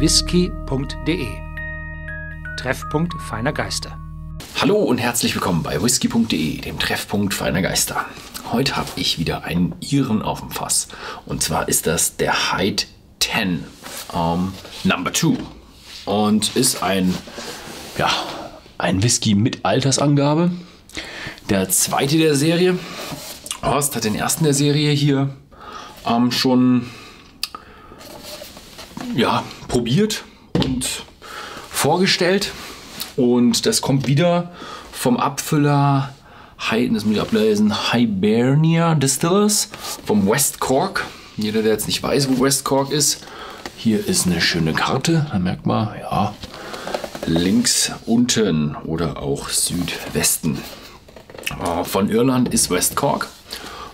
whisky.de. Treffpunkt feiner Geister. Hallo und herzlich willkommen bei whisky.de, dem Treffpunkt feiner Geister. Heute habe ich wieder einen Iren auf dem Fass. Und zwar ist das der Hyde 10 um, Number 2. Und ist ein, ja, ein Whisky mit Altersangabe. Der zweite der Serie. Horst hat den ersten der Serie hier ähm, schon ja, probiert und vorgestellt. Und das kommt wieder vom Abfüller, das muss ich ablesen, Hibernia Distillers vom West Cork. Jeder, der jetzt nicht weiß, wo West Cork ist, hier ist eine schöne Karte. Da merkt man, ja, links unten oder auch Südwesten. Äh, von Irland ist West Cork.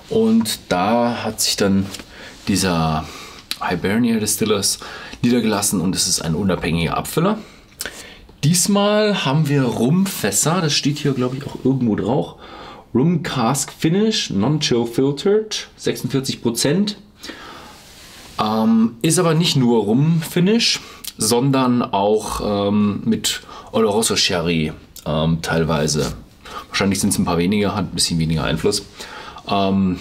Und da hat sich dann dieser Hibernia Distillers niedergelassen und es ist ein unabhängiger Abfüller. Diesmal haben wir Rumfässer, das steht hier glaube ich auch irgendwo drauf. Rum Cask Finish, Non-Chill Filtered, 46%. Ähm, ist aber nicht nur Rum-Finish, sondern auch ähm, mit Oloroso Sherry ähm, teilweise. Wahrscheinlich sind es ein paar weniger, hat ein bisschen weniger Einfluss. Ähm,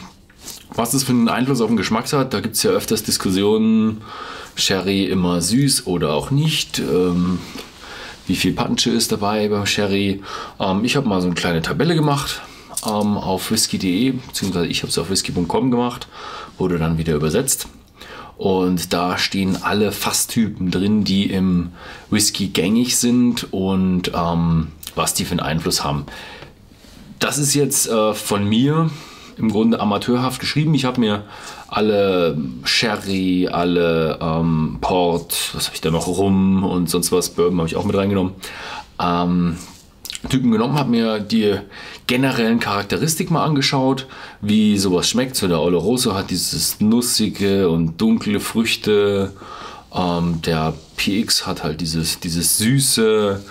was das für einen Einfluss auf den Geschmack hat, da gibt es ja öfters Diskussionen, Sherry immer süß oder auch nicht. Ähm, wie viel Punch ist dabei beim Sherry? Ähm, ich habe mal so eine kleine Tabelle gemacht ähm, auf whisky.de, beziehungsweise ich habe es auf whisky.com gemacht, wurde dann wieder übersetzt. Und da stehen alle Fasstypen drin, die im Whisky gängig sind und ähm, was die für einen Einfluss haben. Das ist jetzt äh, von mir im Grunde amateurhaft geschrieben. Ich habe mir alle Sherry, alle ähm, Port, was habe ich da noch, Rum und sonst was, Bourbon habe ich auch mit reingenommen. Ähm, Typen genommen, habe mir die generellen Charakteristiken mal angeschaut, wie sowas schmeckt. So der Oloroso hat dieses nussige und dunkle Früchte. Ähm, der PX hat halt dieses, dieses süße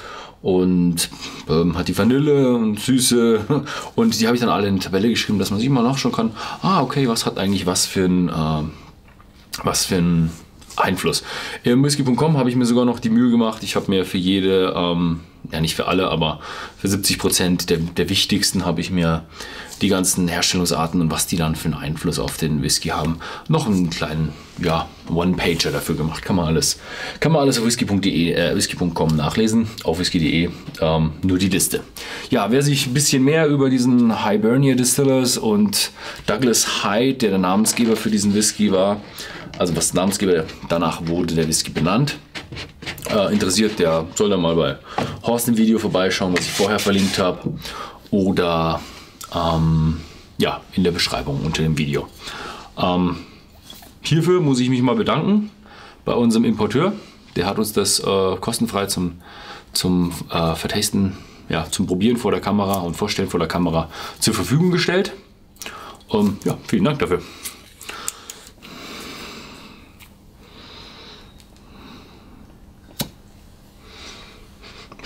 und ähm, hat die Vanille und Süße und die habe ich dann alle in die Tabelle geschrieben, dass man sich mal nachschauen kann. Ah, okay, was hat eigentlich was für ein, äh, was für ein Einfluss. Im whisky.com habe ich mir sogar noch die Mühe gemacht. Ich habe mir für jede, ähm, ja nicht für alle, aber für 70 Prozent der, der wichtigsten habe ich mir die ganzen Herstellungsarten und was die dann für einen Einfluss auf den Whisky haben, noch einen kleinen, ja, One-Pager dafür gemacht. Kann man alles, kann man alles auf whisky.de, äh, whisky.com nachlesen, auf whisky.de, ähm, nur die Liste. Ja, wer sich ein bisschen mehr über diesen Hibernia Distillers und Douglas Hyde, der der Namensgeber für diesen Whisky war, also was Namensgeber, danach wurde der Whisky benannt. Äh, interessiert, der soll dann mal bei Horst im Video vorbeischauen, was ich vorher verlinkt habe. Oder ähm, ja, in der Beschreibung unter dem Video. Ähm, hierfür muss ich mich mal bedanken bei unserem Importeur. Der hat uns das äh, kostenfrei zum, zum äh, Vertesten, ja, zum Probieren vor der Kamera und Vorstellen vor der Kamera zur Verfügung gestellt. Ähm, ja, vielen Dank dafür.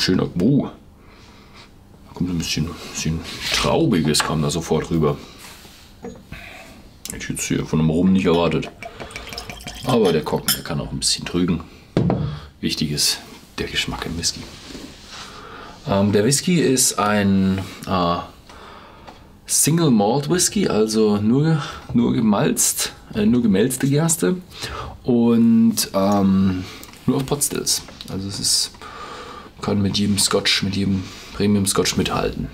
Schöner, uh, da kommt ein bisschen, bisschen Traubiges, kam da sofort rüber. Hätte ich jetzt hier von einem Rum nicht erwartet. Aber der Korken, der kann auch ein bisschen trügen. Wichtig ist der Geschmack im Whisky. Ähm, der Whisky ist ein äh, Single Malt Whisky, also nur, nur gemalzt, äh, nur gemälzte Gerste und ähm, nur auf Potstills. Also es ist kann mit jedem Scotch, mit jedem Premium Scotch mithalten.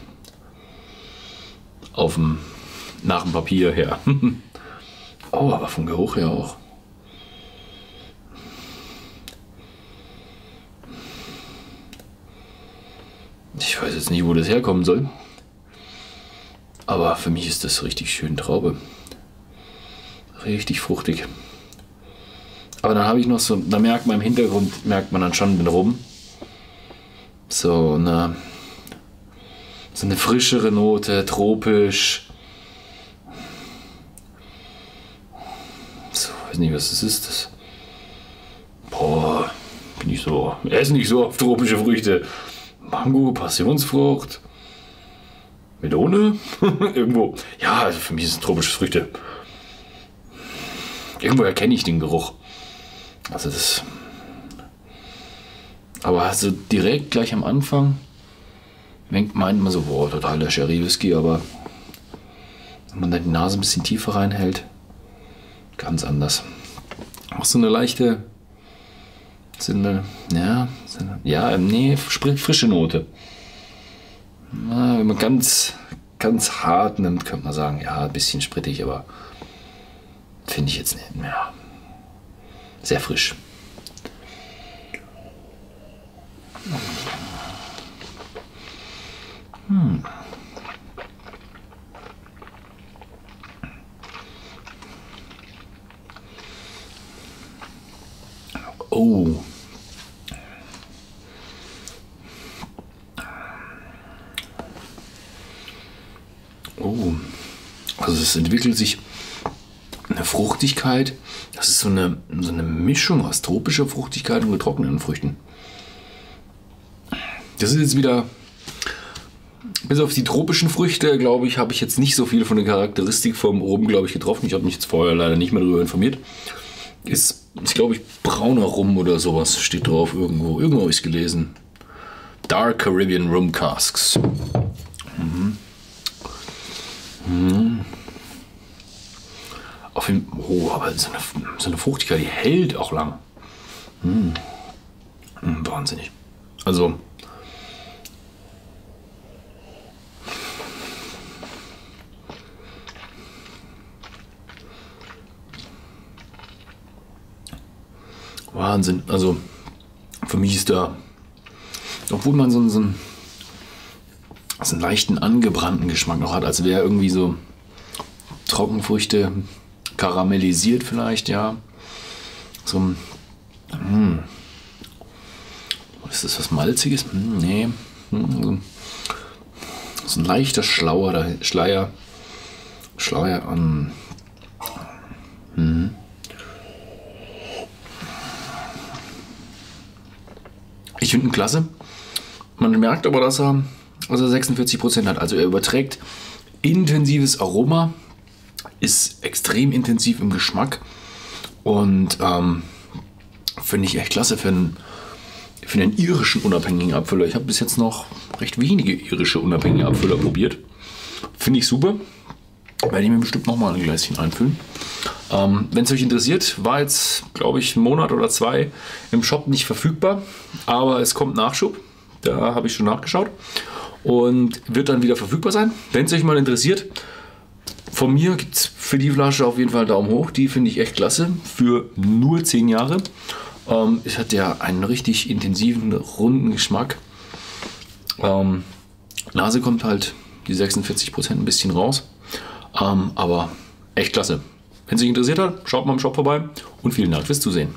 Auf dem, nach dem Papier her. oh, aber vom Geruch her auch. Ich weiß jetzt nicht, wo das herkommen soll. Aber für mich ist das richtig schön Traube. Richtig fruchtig. Aber dann habe ich noch so, da merkt man im Hintergrund, merkt man dann schon den Rum so eine, so eine frischere Note, tropisch. So, weiß nicht, was das ist. Das, boah, bin ich so. Ist nicht so auf tropische Früchte. Mango, Passionsfrucht. Melone? Irgendwo. Ja, also für mich sind tropische Früchte. Irgendwo erkenne ich den Geruch. Also das Aber so direkt gleich am Anfang meint man so, boah, total der Sherry-Whisky, aber wenn man da die Nase ein bisschen tiefer reinhält, ganz anders. Auch so eine leichte, so ja, so ja, nee, frische Note. Na, wenn man ganz, ganz hart nimmt, könnte man sagen, ja, ein bisschen sprittig, aber finde ich jetzt nicht mehr. Sehr frisch. Hm. Oh. Oh. Also es entwickelt sich eine Fruchtigkeit. Das ist so eine, so eine Mischung aus tropischer Fruchtigkeit und getrockneten Früchten. Das ist jetzt wieder, bis auf die tropischen Früchte, glaube ich, habe ich jetzt nicht so viel von der Charakteristik vom Rum, glaube ich, getroffen. Ich habe mich jetzt vorher leider nicht mehr darüber informiert. Ist, ist glaube ich, brauner Rum oder sowas steht drauf irgendwo. Irgendwo habe ich es gelesen. Dark Caribbean Rum Casks. Mhm. Mhm. Auf jeden, oh, aber so eine, so eine Fruchtigkeit, die hält auch lang. Mhm. Wahnsinnig. Also, Wahnsinn. Also für mich ist da, obwohl man so, so, einen, so einen leichten angebrannten Geschmack noch hat, als wäre irgendwie so Trockenfrüchte karamellisiert vielleicht, ja. So ein, hm. Ist das was Malziges? Hm, nee. Hm, so ein leichter Schlauer, Schleier. Schleier an. Hm. Ich finde ihn klasse. Man merkt aber, dass er, dass er 46% hat. Also er überträgt intensives Aroma, ist extrem intensiv im Geschmack und ähm, finde ich echt klasse für einen, für einen irischen unabhängigen Abfüller. Ich habe bis jetzt noch recht wenige irische unabhängige Abfüller probiert. Finde ich super. Werde ich mir bestimmt nochmal ein Gläschen einfüllen. Ähm, Wenn es euch interessiert, war jetzt, glaube ich, ein Monat oder zwei im Shop nicht verfügbar, aber es kommt Nachschub. Da habe ich schon nachgeschaut und wird dann wieder verfügbar sein. Wenn es euch mal interessiert, von mir gibt es für die Flasche auf jeden Fall Daumen hoch. Die finde ich echt klasse für nur 10 Jahre. Ähm, es hat ja einen richtig intensiven, runden Geschmack. Ähm, Nase kommt halt die 46% ein bisschen raus. Ähm, aber echt klasse. Wenn es euch interessiert hat, schaut mal im Shop vorbei und vielen Dank fürs Zusehen.